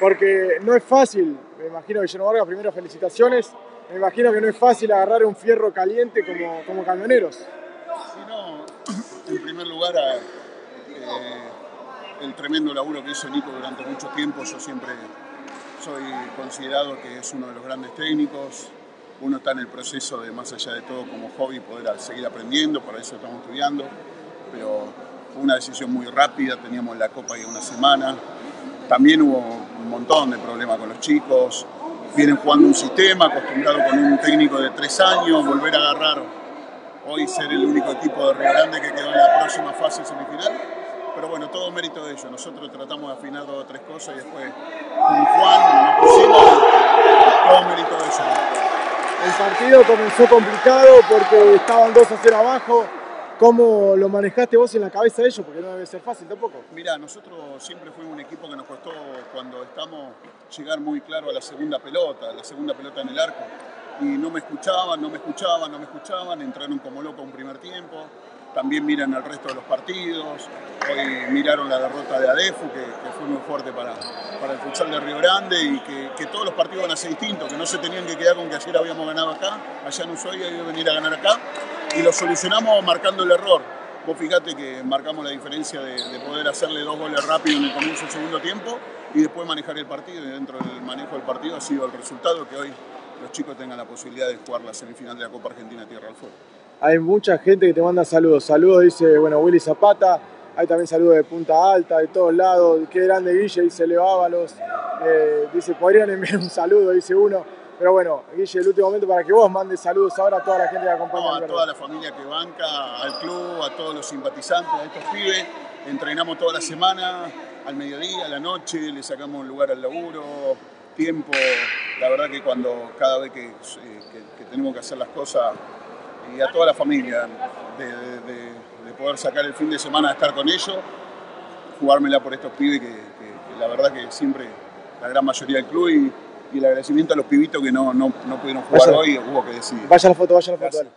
porque no es fácil, me imagino Guillermo Vargas, primero felicitaciones, me imagino que no es fácil agarrar un fierro caliente como, como camioneros. Sí, no, en primer lugar, eh, el tremendo laburo que hizo Nico durante mucho tiempo, yo siempre soy considerado que es uno de los grandes técnicos, uno está en el proceso de, más allá de todo, como hobby, poder seguir aprendiendo, para eso estamos estudiando, pero fue una decisión muy rápida, teníamos la Copa ya una semana, también hubo un montón de problemas con los chicos, vienen jugando un sistema, acostumbrado con un técnico de tres años, volver a agarrar hoy ser el único equipo de Río Grande que quedó en la próxima fase semifinal. Pero bueno, todo mérito de ellos. Nosotros tratamos de afinar dos o tres cosas y después con Juan nos pusimos todo mérito de ellos. El partido comenzó complicado porque estaban 2 a 0 abajo. ¿Cómo lo manejaste vos en la cabeza de ellos? Porque no debe ser fácil tampoco. Mira, nosotros siempre fuimos un equipo que nos costó cuando estamos llegar muy claro a la segunda pelota, la segunda pelota en el arco. Y no me escuchaban, no me escuchaban, no me escuchaban, entraron como locos un primer tiempo. También miran el resto de los partidos. Hoy miraron la derrota de Adefu, que, fue muy fuerte para, para el futsal de Río Grande y que, todos los partidos van a ser distintos, que no se tenían que quedar con que ayer habíamos ganado acá, allá en Ushuaia y venir a ganar acá y lo solucionamos marcando el error. Vos fíjate que marcamos la diferencia de, poder hacerle dos goles rápido en el comienzo del segundo tiempo y después manejar el partido. Y dentro del manejo del partido ha sido el resultado que hoy los chicos tengan la posibilidad de jugar la semifinal de la Copa Argentina Tierra del Fuego. Hay mucha gente que te manda saludos. Saludos, dice, bueno, Willy Zapata. Hay también saludos de Punta Alta, de todos lados. Qué grande Guille, dice Leo Ábalos. Eh, dice, podrían enviar un saludo, dice uno. Pero bueno, Guille, el último momento para que vos mandes saludos ahora a toda la gente que acompaña. a toda la familia que banca, al club, a todos los simpatizantes, a estos pibes. Entrenamos toda la semana, al mediodía, a la noche, le sacamos lugar al laburo, tiempo. La verdad que cuando cada vez que, tenemos que hacer las cosas, y a toda la familia, de, poder sacar el fin de semana a estar con ellos, jugármela por estos pibes que, la verdad que siempre la gran mayoría del club y, y el agradecimiento a los pibitos que no, no, no pudieron jugar hoy, hubo que decidir. Vaya la foto, vaya la foto.